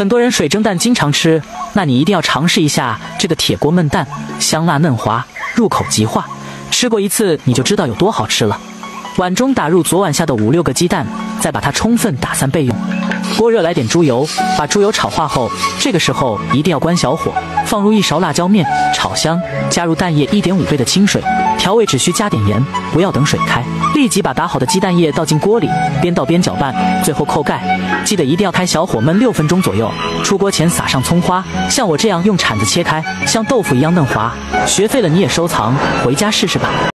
很多人水蒸蛋经常吃，那你一定要尝试一下这个铁锅焖蛋，香辣嫩滑，入口即化。吃过一次你就知道有多好吃了。碗中打入昨晚下的五六个鸡蛋，再把它充分打散备用。锅热来点猪油，把猪油炒化后，这个时候一定要关小火，放入一勺辣椒面，炒香，加入蛋液一点五倍的清水，调味只需加点盐，不要等水开，立即把打好的鸡蛋液倒进锅里，边倒边搅拌，最后扣盖，记得一定要开小火焖六分钟左右。出锅前撒上葱花，像我这样用铲子切开，像豆腐一样嫩滑。学废了你也收藏，回家试试吧。